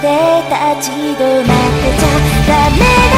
で立ち止まってちゃダメ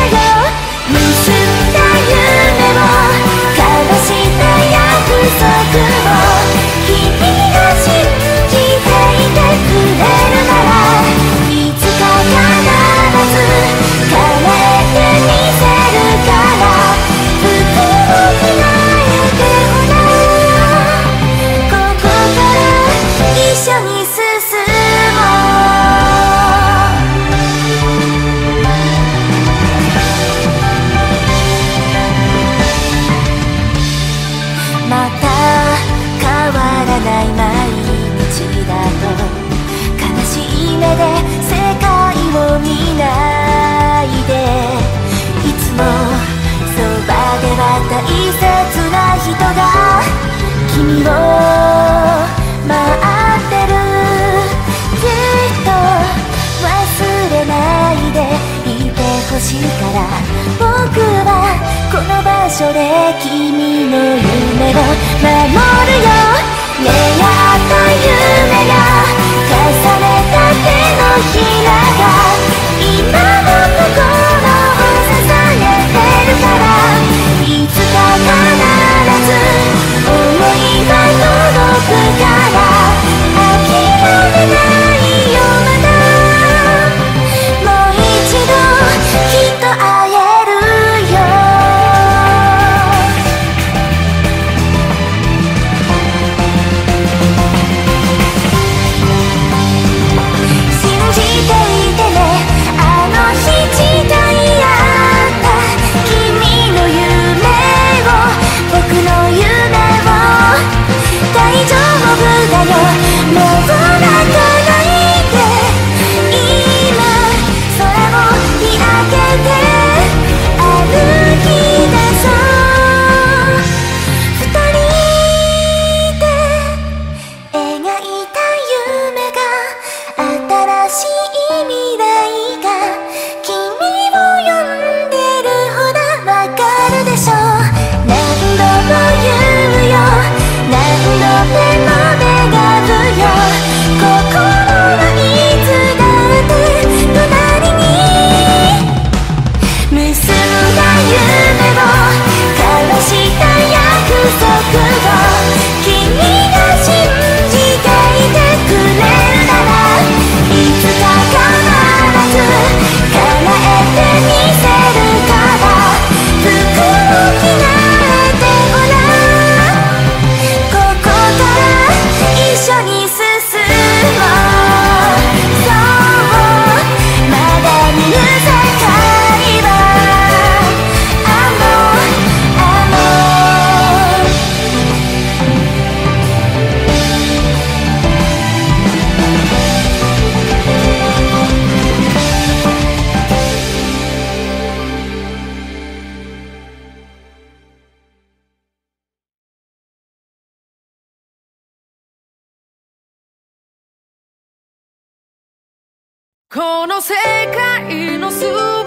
Mad Mom この世界の全て。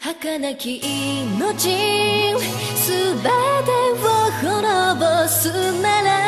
儚き命すべてを滅ぼすなら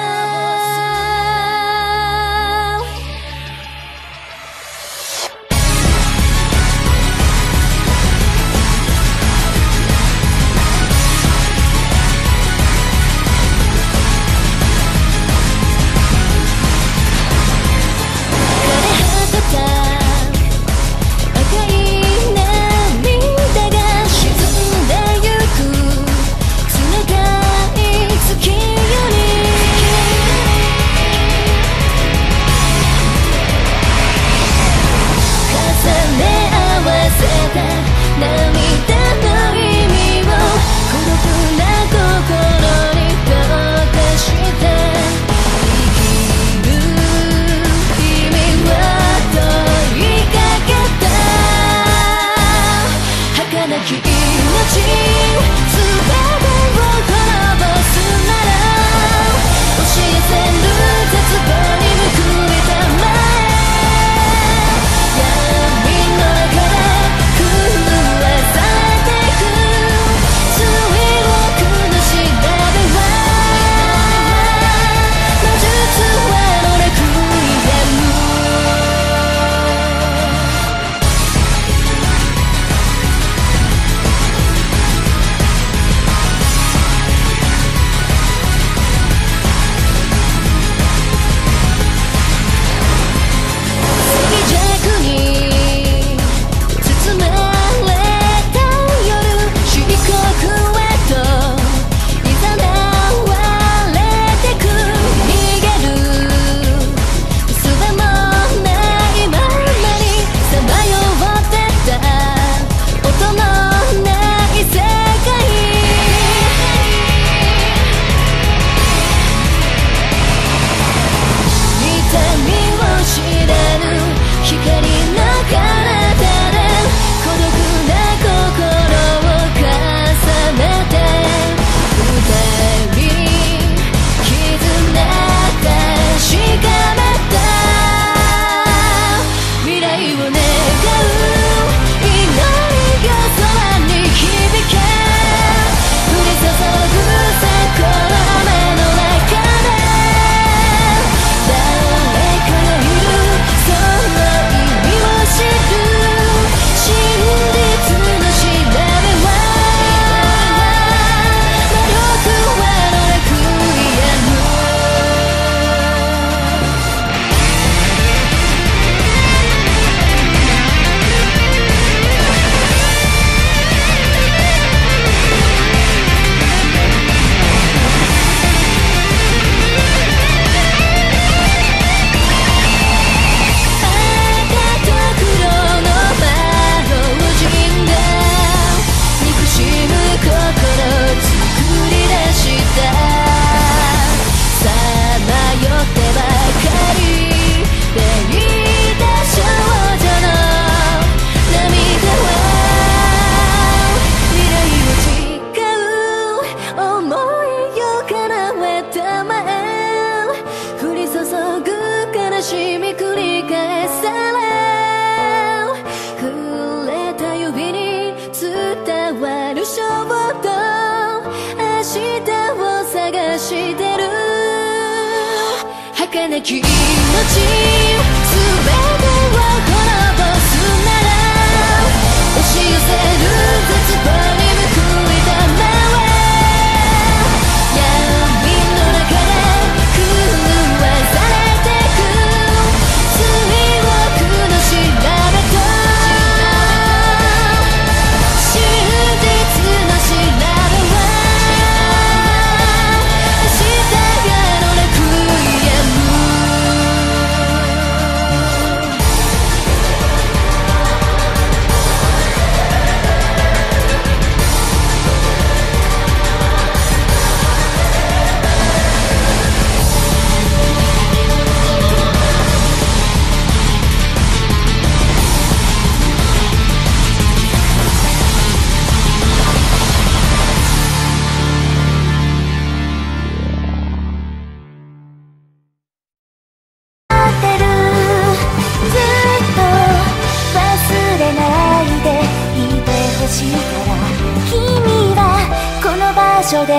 で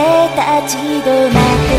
立ち止まって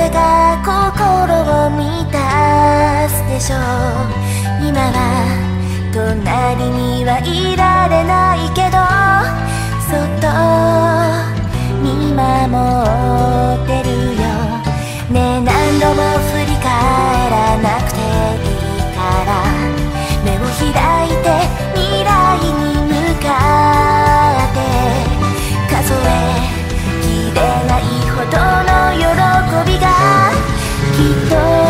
風が心を満たすでしょう。今は隣にはいられないけどそっと見守ってるよ。ねえ何度も振り返らなくていいから。目を開いて Keep